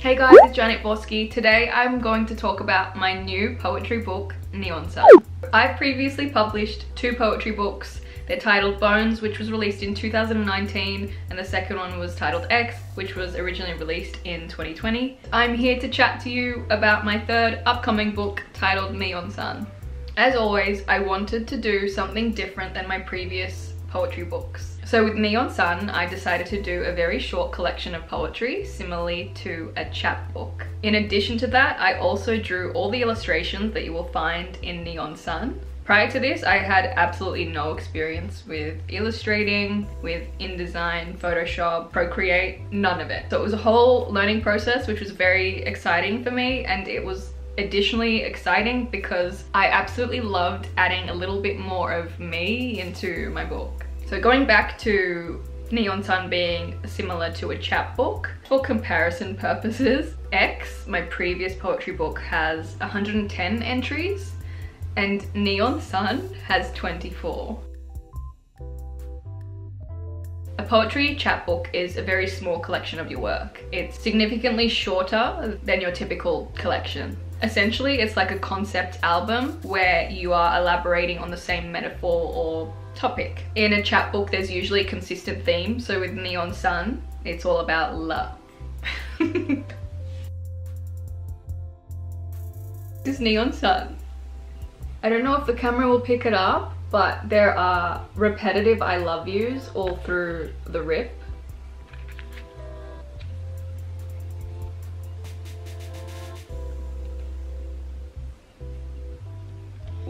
Hey guys, it's Janette Voski. Today I'm going to talk about my new poetry book, Neon Sun. I've previously published two poetry books. They're titled Bones, which was released in 2019, and the second one was titled X, which was originally released in 2020. I'm here to chat to you about my third upcoming book titled Neon Sun. As always, I wanted to do something different than my previous poetry books. So with Neon Sun, I decided to do a very short collection of poetry, similarly to a chapbook. In addition to that, I also drew all the illustrations that you will find in Neon Sun. Prior to this, I had absolutely no experience with illustrating, with InDesign, Photoshop, Procreate, none of it. So it was a whole learning process, which was very exciting for me, and it was additionally exciting because I absolutely loved adding a little bit more of me into my book. So going back to Neon Sun being similar to a chapbook, for comparison purposes, X, my previous poetry book, has 110 entries and Neon Sun has 24. A poetry chapbook is a very small collection of your work. It's significantly shorter than your typical collection. Essentially, it's like a concept album where you are elaborating on the same metaphor or topic. In a chapbook, there's usually a consistent theme. So with Neon Sun, it's all about love. this is Neon Sun. I don't know if the camera will pick it up, but there are repetitive I love yous all through the rip.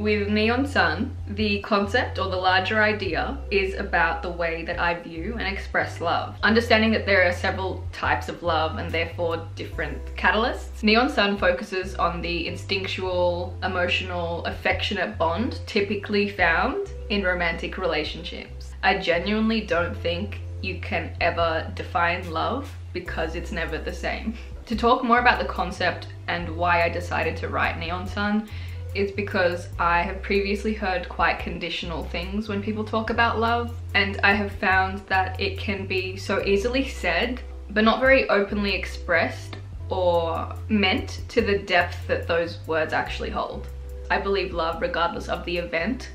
With Neon Sun, the concept or the larger idea is about the way that I view and express love. Understanding that there are several types of love and therefore different catalysts, Neon Sun focuses on the instinctual, emotional, affectionate bond typically found in romantic relationships. I genuinely don't think you can ever define love because it's never the same. To talk more about the concept and why I decided to write Neon Sun, it's because I have previously heard quite conditional things when people talk about love and I have found that it can be so easily said but not very openly expressed or meant to the depth that those words actually hold. I believe love, regardless of the event,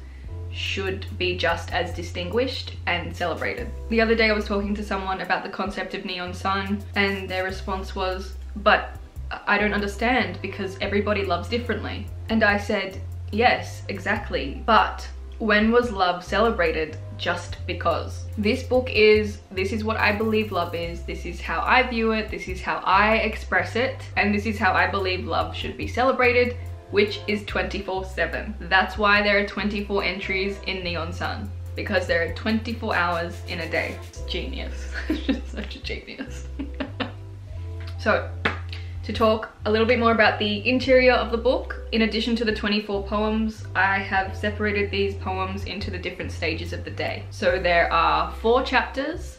should be just as distinguished and celebrated. The other day I was talking to someone about the concept of neon sun and their response was, but I don't understand because everybody loves differently. And I said, yes, exactly. But when was love celebrated just because? This book is, this is what I believe love is, this is how I view it, this is how I express it, and this is how I believe love should be celebrated, which is 24-7. That's why there are 24 entries in Neon Sun, because there are 24 hours in a day. Genius, such a genius. so to talk a little bit more about the interior of the book. In addition to the 24 poems, I have separated these poems into the different stages of the day. So there are four chapters,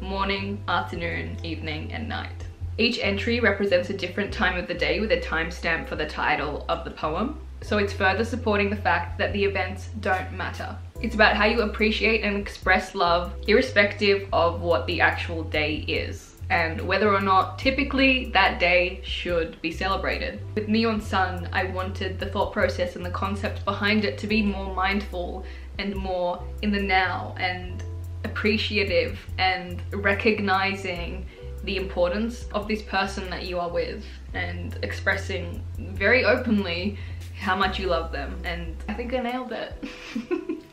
morning, afternoon, evening, and night. Each entry represents a different time of the day with a timestamp for the title of the poem. So it's further supporting the fact that the events don't matter. It's about how you appreciate and express love irrespective of what the actual day is and whether or not typically that day should be celebrated. With Neon Sun, I wanted the thought process and the concept behind it to be more mindful and more in the now and appreciative and recognizing the importance of this person that you are with and expressing very openly how much you love them and I think I nailed it.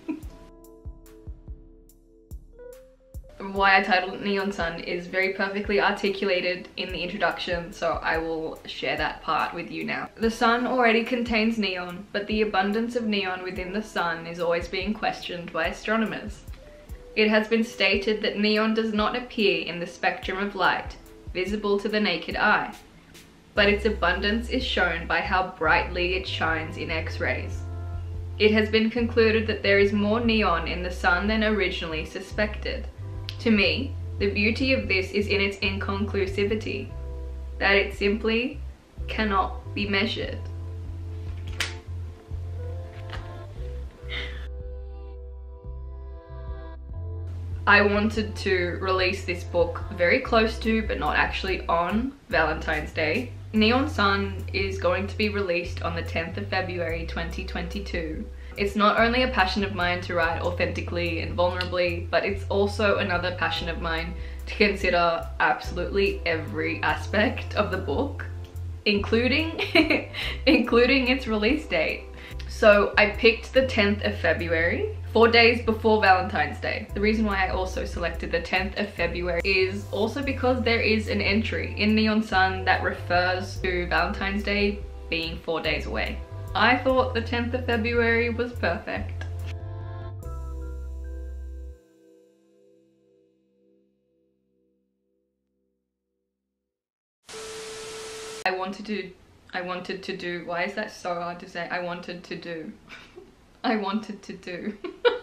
why I titled Neon Sun is very perfectly articulated in the introduction, so I will share that part with you now. The sun already contains neon, but the abundance of neon within the sun is always being questioned by astronomers. It has been stated that neon does not appear in the spectrum of light, visible to the naked eye, but its abundance is shown by how brightly it shines in X-rays. It has been concluded that there is more neon in the sun than originally suspected. To me, the beauty of this is in its inconclusivity, that it simply cannot be measured. I wanted to release this book very close to, but not actually on, Valentine's Day. Neon Sun is going to be released on the 10th of February 2022. It's not only a passion of mine to write authentically and vulnerably, but it's also another passion of mine to consider absolutely every aspect of the book, including, including its release date. So I picked the 10th of February, four days before Valentine's Day. The reason why I also selected the 10th of February is also because there is an entry in Neon Sun that refers to Valentine's Day being four days away. I thought the 10th of February was perfect. I wanted to I wanted to do, why is that so hard to say? I wanted to do. I wanted to do.